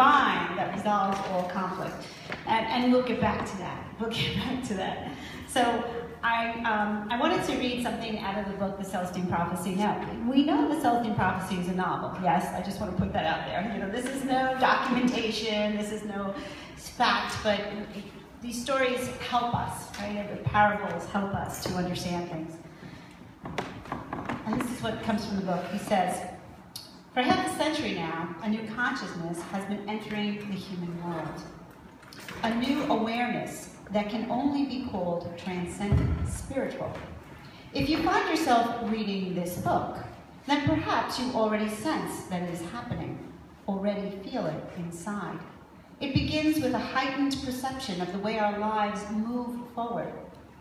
divine that resolves all conflict. And, and we'll get back to that. We'll get back to that. So I, um, I wanted to read something out of the book, The Celestine Prophecy. Now, we know The Celestine Prophecy is a novel. Yes, I just want to put that out there. You know, this is no documentation, this is no fact, but these stories help us, right? The parables help us to understand things. And this is what comes from the book. He says, For half a century now, a new consciousness has been entering the human world. A new awareness that can only be called transcendent, spiritual. If you find yourself reading this book, then perhaps you already sense that it is happening, already feel it inside. It begins with a heightened perception of the way our lives move forward.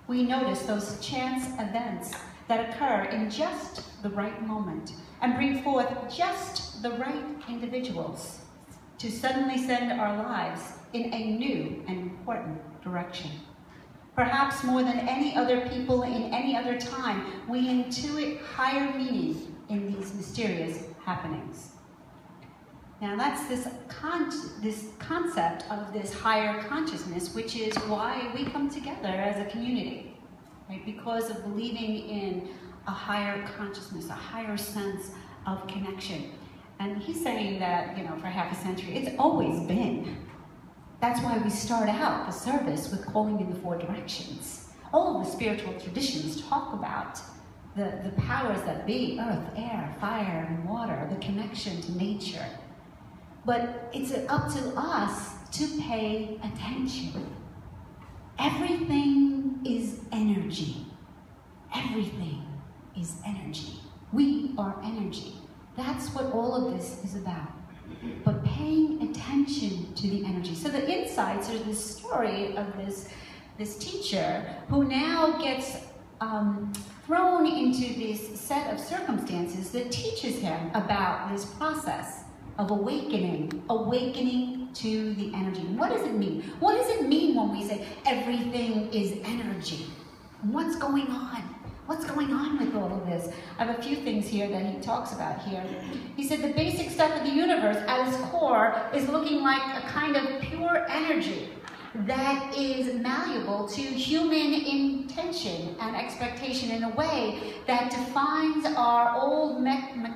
We notice those chance events that occur in just the right moment and bring forth just the right individuals to suddenly send our lives in a new and important direction. Perhaps more than any other people in any other time, we intuit higher meaning in these mysterious happenings. Now that's this, con this concept of this higher consciousness, which is why we come together as a community, right? Because of believing in a higher consciousness, a higher sense of connection. And he's saying that, you know, for half a century, it's always been. That's why we start out the service with calling in the four directions. All the spiritual traditions talk about the, the powers that be, earth, air, fire, and water, the connection to nature. But it's up to us to pay attention. Everything is energy. Everything is energy. We are energy. That's what all of this is about. But paying attention to the energy. So the insights are this story of this, this teacher who now gets um, thrown into this set of circumstances that teaches him about this process of awakening, awakening to the energy. What does it mean? What does it mean when we say everything is energy? What's going on? What's going on with all of this? I have a few things here that he talks about here. He said the basic stuff of the universe at its core is looking like a kind of pure energy that is malleable to human intention and expectation in a way that defines our old me me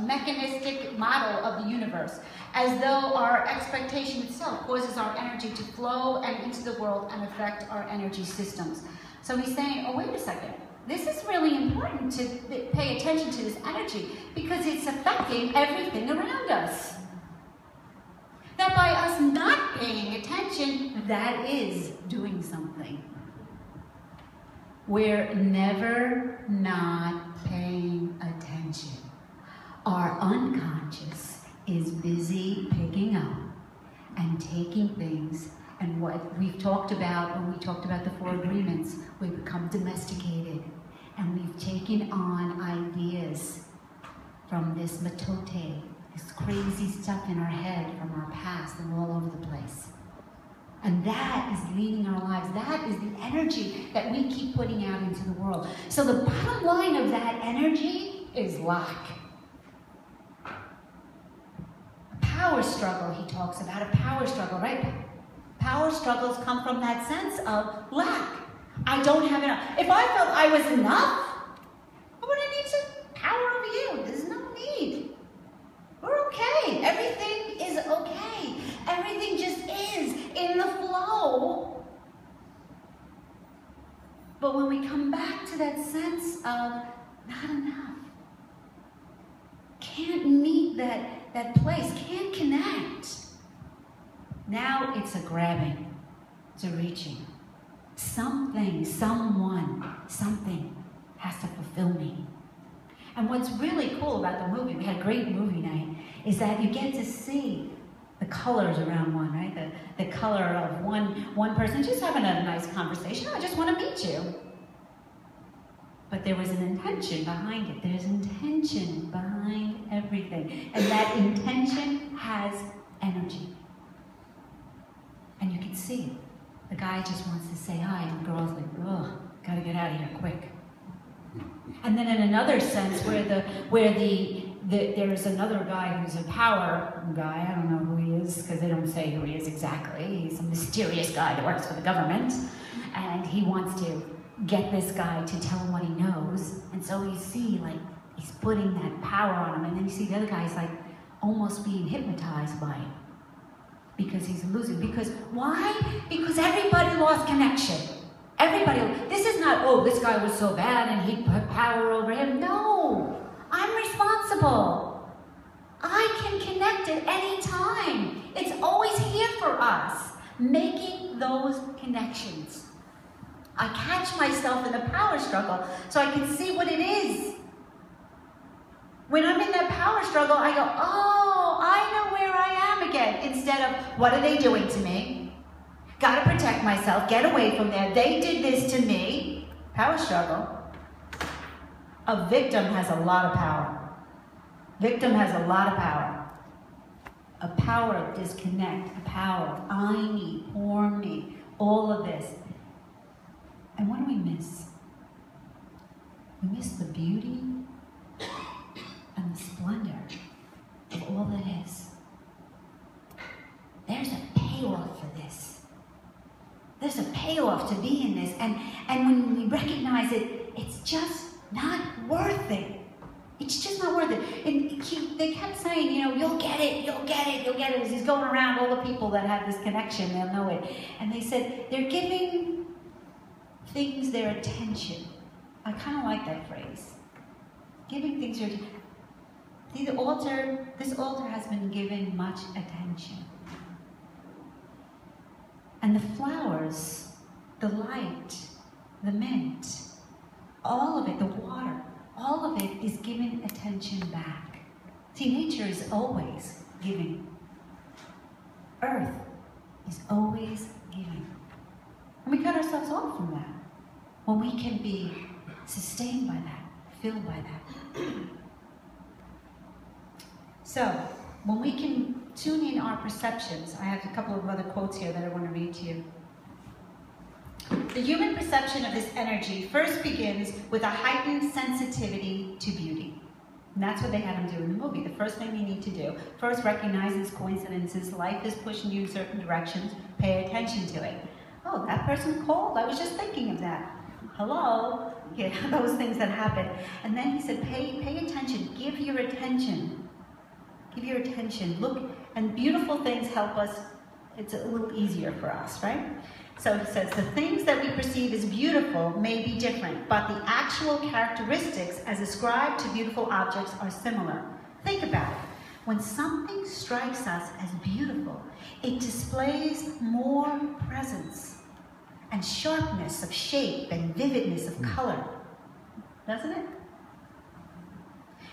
mechanistic model of the universe, as though our expectation itself causes our energy to flow and into the world and affect our energy systems. So he's saying, oh, wait a second. This is really important to pay attention to this energy because it's affecting everything around us. That by us not paying attention, that is doing something. We're never not paying attention. Our unconscious is busy picking up and taking things and what we've talked about when we talked about the four agreements, we become domesticated and we've taken on ideas from this mitote, this crazy stuff in our head from our past and all over the place. And that is leading our lives. That is the energy that we keep putting out into the world. So the bottom line of that energy is lack. A power struggle, he talks about, a power struggle, right? Power struggles come from that sense of lack. I don't have enough. If I felt I was enough, I wouldn't need to power over you. There's no need. We're okay. Everything is okay. Everything just is in the flow. But when we come back to that sense of not enough, can't meet that, that place, can't connect, now it's a grabbing, it's a reaching. Something, someone, something has to fulfill me. And what's really cool about the movie, we had a great movie night, is that you get to see the colors around one, right? The, the color of one, one person just having a nice conversation. I just want to meet you. But there was an intention behind it. There's intention behind everything. And that intention has energy. And you can see it. The guy just wants to say hi, and the girl's like, ugh, gotta get out of here quick. And then in another sense, where the where the, the there's another guy who's a power guy, I don't know who he is, is, because they don't say who he is exactly. He's a mysterious guy that works for the government, and he wants to get this guy to tell him what he knows. And so you see, like, he's putting that power on him, and then you see the other guy's like almost being hypnotized by it because he's losing. Because why? Because everybody lost connection. Everybody. This is not, oh, this guy was so bad and he put power over him. No, I'm responsible. I can connect at any time. It's always here for us, making those connections. I catch myself in the power struggle so I can see what it is. When I'm in that power struggle, I go, oh, I know where I am again, instead of, what are they doing to me? Gotta protect myself, get away from there. They did this to me. Power struggle. A victim has a lot of power. Victim has a lot of power. A power of disconnect, a power of I need, poor me, all of this. And what do we miss? We miss the beauty the of all that is. There's a payoff for this. There's a payoff to be in this. And, and when we recognize it, it's just not worth it. It's just not worth it. And he, they kept saying, you know, you'll get it, you'll get it, you'll get it. As he's going around all the people that have this connection, they'll know it. And they said, they're giving things their attention. I kind of like that phrase. Giving things their attention. See, the altar, this altar has been given much attention. And the flowers, the light, the mint, all of it, the water, all of it is giving attention back. See, nature is always giving. Earth is always giving. And we cut ourselves off from that when we can be sustained by that, filled by that. So, when we can tune in our perceptions, I have a couple of other quotes here that I want to read to you. The human perception of this energy first begins with a heightened sensitivity to beauty. And that's what they had him do in the movie. The first thing you need to do, first recognize these coincidences. Life is pushing you in certain directions. Pay attention to it. Oh, that person called. I was just thinking of that. Hello? Yeah, those things that happen. And then he said, pay, pay attention. Give your attention. Give your attention. Look, and beautiful things help us. It's a little easier for us, right? So he says, the things that we perceive as beautiful may be different, but the actual characteristics as ascribed to beautiful objects are similar. Think about it. When something strikes us as beautiful, it displays more presence and sharpness of shape and vividness of hmm. color. Doesn't it?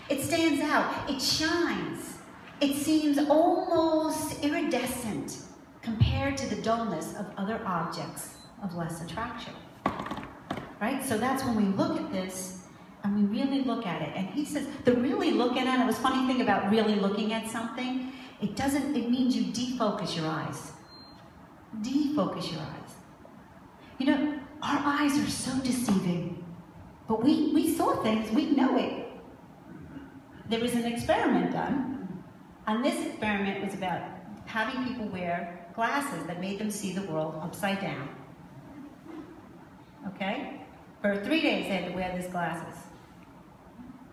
It stands out, it shines, it seems almost iridescent compared to the dullness of other objects of less attraction. Right? So that's when we look at this and we really look at it. And he says, the really looking at it, was funny thing about really looking at something, it doesn't, it means you defocus your eyes. Defocus your eyes. You know, our eyes are so deceiving. But we, we saw things, we know it. There was an experiment done, and this experiment was about having people wear glasses that made them see the world upside down. Okay? For three days they had to wear these glasses.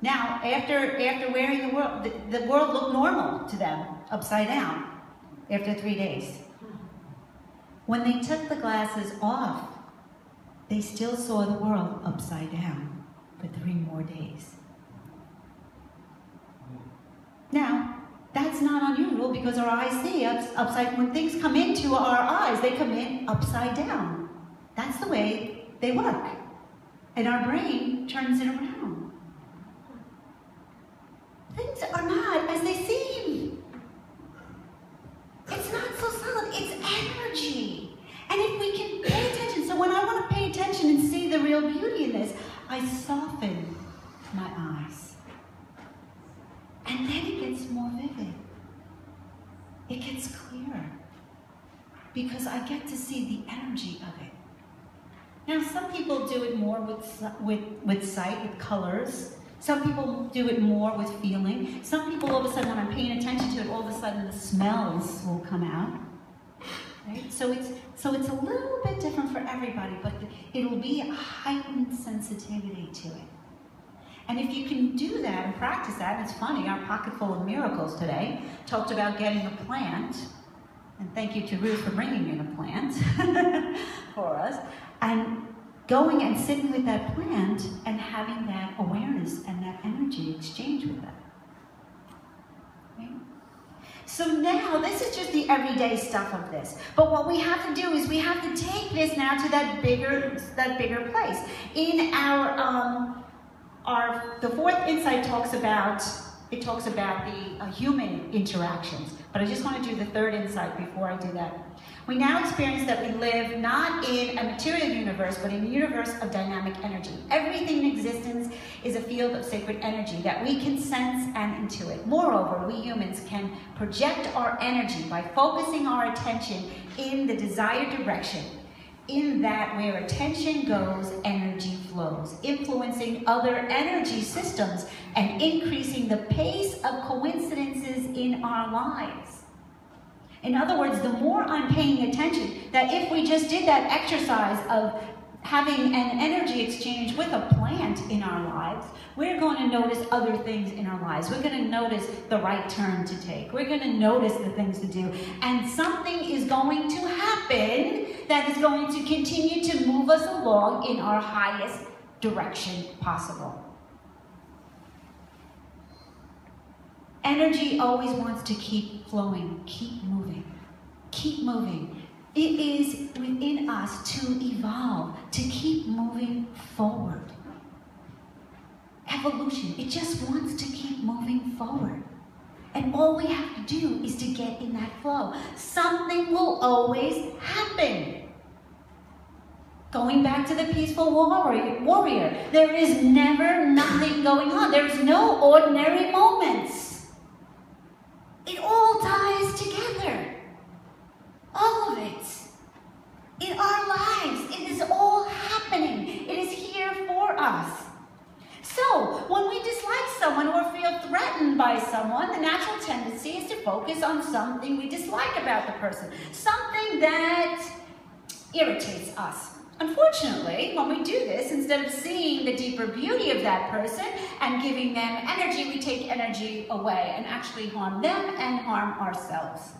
Now, after, after wearing the world, the, the world looked normal to them, upside down, after three days. When they took the glasses off, they still saw the world upside down for three more days. Now, that's not unusual because our eyes see upside, when things come into our eyes, they come in upside down. That's the way they work. And our brain turns it around. Things are not as they seem. It's not so solid, it's energy. And if we can pay attention, so when I want to pay attention and see the real beauty in this, I soften my eyes. And then it gets more vivid. It gets clearer. Because I get to see the energy of it. Now, some people do it more with, with, with sight, with colors. Some people do it more with feeling. Some people, all of a sudden, when I'm paying attention to it, all of a sudden the smells will come out. Right? So it's so it's a little bit different for everybody, but it'll be a heightened sensitivity to it. And if you can do that and practice that, it's funny, our pocket full of miracles today talked about getting a plant, and thank you to Ruth for bringing in a plant for us, and going and sitting with that plant and having that awareness and that energy exchange with that. So now, this is just the everyday stuff of this. But what we have to do is we have to take this now to that bigger, that bigger place. In our, um, our, the fourth insight talks about, it talks about the uh, human interactions. But I just want to do the third insight before I do that. We now experience that we live not in a material universe, but in a universe of dynamic energy. Everything in existence is a field of sacred energy that we can sense and intuit. Moreover, we humans can project our energy by focusing our attention in the desired direction. In that, where attention goes, energy flows, influencing other energy systems and increasing the pace of coincidences in our lives. In other words, the more I'm paying attention, that if we just did that exercise of having an energy exchange with a plant in our lives, we're going to notice other things in our lives. We're going to notice the right turn to take. We're going to notice the things to do. And something is going to happen that is going to continue to move us along in our highest direction possible. Energy always wants to keep flowing, keep moving, keep moving. It is within us to evolve, to keep moving forward. Evolution, it just wants to keep moving forward. And all we have to do is to get in that flow. Something will always happen. Going back to the peaceful warrior, there is never nothing going on. There's no ordinary moments. It all ties together. All of it. In our lives, it is all happening. It is here for us. So, when we dislike someone or feel threatened by someone, the natural tendency is to focus on something we dislike about the person, something that irritates us. Unfortunately, when we do this, instead of seeing the deeper beauty of that person and giving them energy, we take energy away and actually harm them and harm ourselves.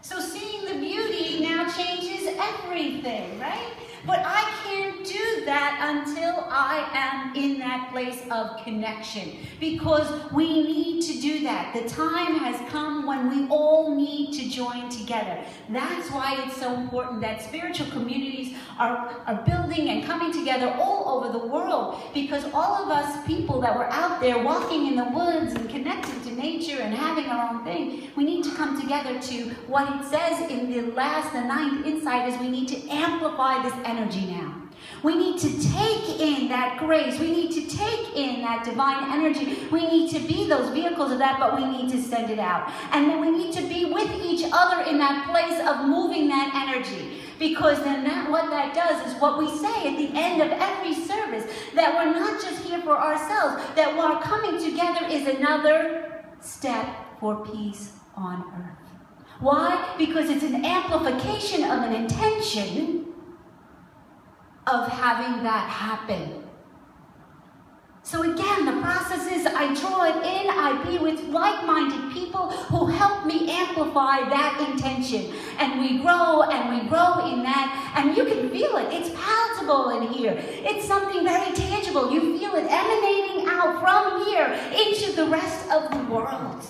So seeing the beauty now changes everything, right? But I can't do that until I am in that place of connection because we need to do that. The time has come when we all need to join together. That's why it's so important that spiritual communities are, are building and coming together all over the world because all of us people that were out there walking in the woods and connecting to nature and having our own thing, we need to come together to what it says in the last, the ninth insight is we need to amplify this energy now. We need to take in that grace. We need to take in that divine energy. We need to be those vehicles of that, but we need to send it out. And then we need to be with each other in that place of moving that energy. Because then that what that does is what we say at the end of every service, that we're not just here for ourselves, that our coming together is another step for peace on earth. Why? Because it's an amplification of an intention of having that happen. So again, the process is I draw it in, I be with like-minded people who help me amplify that intention. And we grow and we grow in that, and you can feel it. It's palatable in here. It's something very tangible. You feel it emanating out from here into the rest of the world.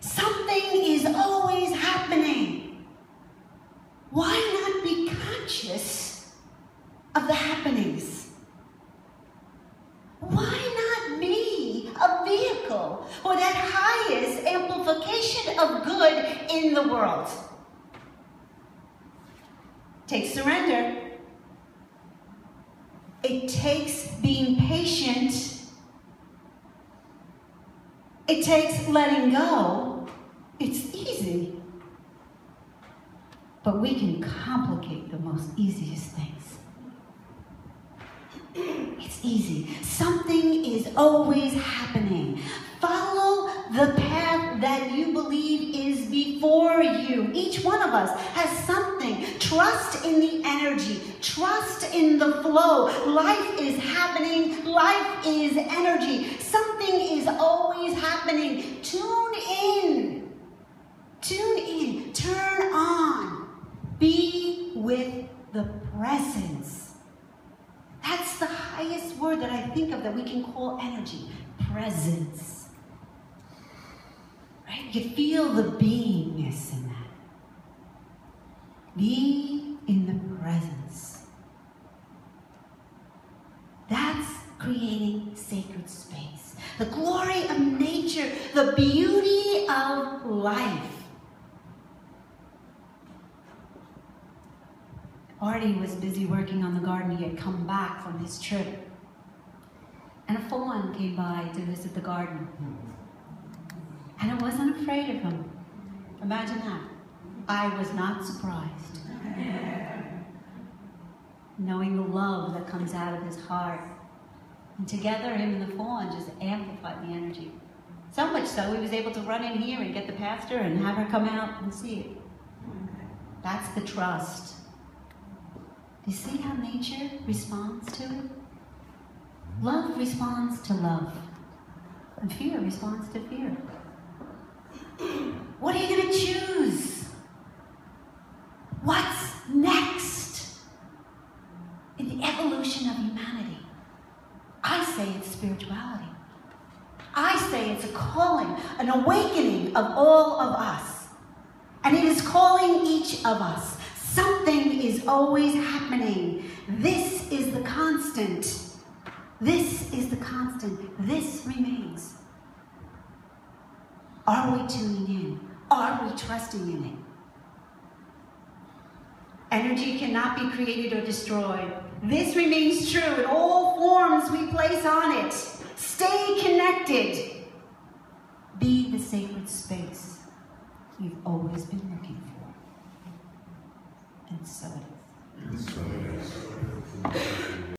Something is always happening. Why not be conscious of the happenings? Why not be a vehicle for that highest amplification of good in the world? Take surrender. It takes being patient. It takes letting go. It's easy. But we can complicate the most easiest things. It's easy. Something is always happening. Follow the path that you believe is before you. Each one of us has something. Trust in the energy, trust in the flow. Life is happening, life is energy. Something is always happening. Tune in. Tune in, turn on, be with the presence. That's the highest word that I think of that we can call energy presence. Right? You feel the beingness in that. Be in the presence. That's creating sacred space. The glory of nature, the beauty of life. Artie was busy working on the garden. He had come back from his trip. And a fawn came by to visit the garden. And I wasn't afraid of him. Imagine that. I was not surprised. Knowing the love that comes out of his heart. And together, him and the fawn just amplified the energy. So much so, he was able to run in here and get the pastor and have her come out and see it. That's the trust. You see how nature responds to it? Love responds to love, and fear responds to fear. What are you going to choose? What's next in the evolution of humanity? I say it's spirituality. I say it's a calling, an awakening of all of us. And it is calling each of us. Something is always happening. This is the constant. This is the constant. This remains. Are we tuning in? Are we trusting in it? Energy cannot be created or destroyed. This remains true in all forms we place on it. Stay connected. Be the space you've always been looking for. And so it is.